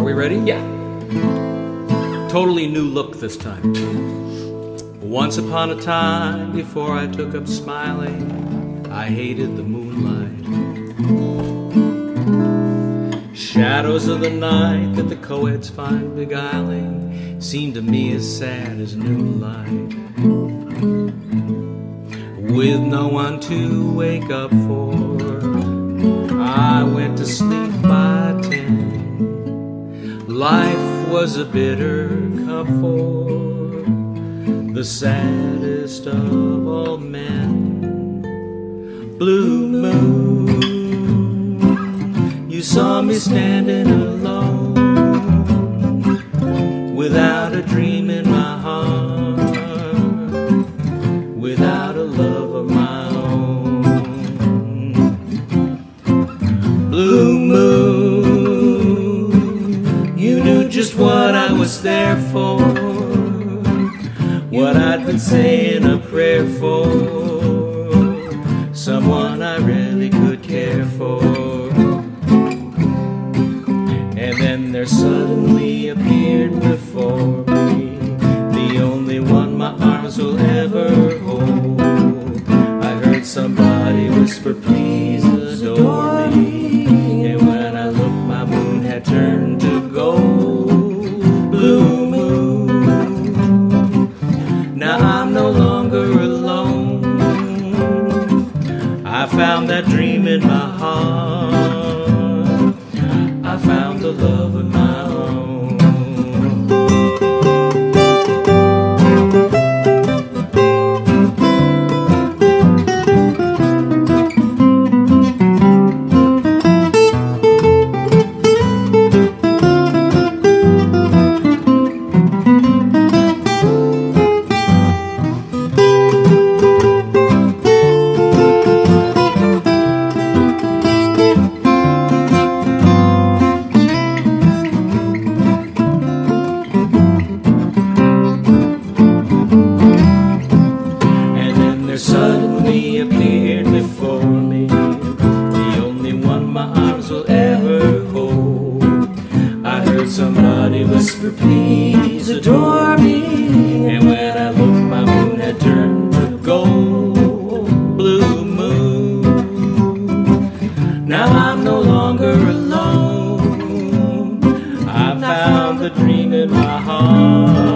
Are we ready? Yeah. Totally new look this time. Once upon a time, before I took up smiling, I hated the moonlight. Shadows of the night that the co-eds find beguiling seem to me as sad as new light. With no one to wake up for, I went to sleep by. Life was a bitter cup for the saddest of all men. Blue moon, you saw me standing alone without a dream in my heart, without a love saying a prayer for, someone I really could care for. And then there suddenly appeared before me the only one my arms will ever hold. I heard somebody whisper, please found that dream in my heart. I found the love of my heard somebody whisper, please adore me. And when I looked, my moon had turned to gold. Blue moon. Now I'm no longer alone. I found the dream in my heart.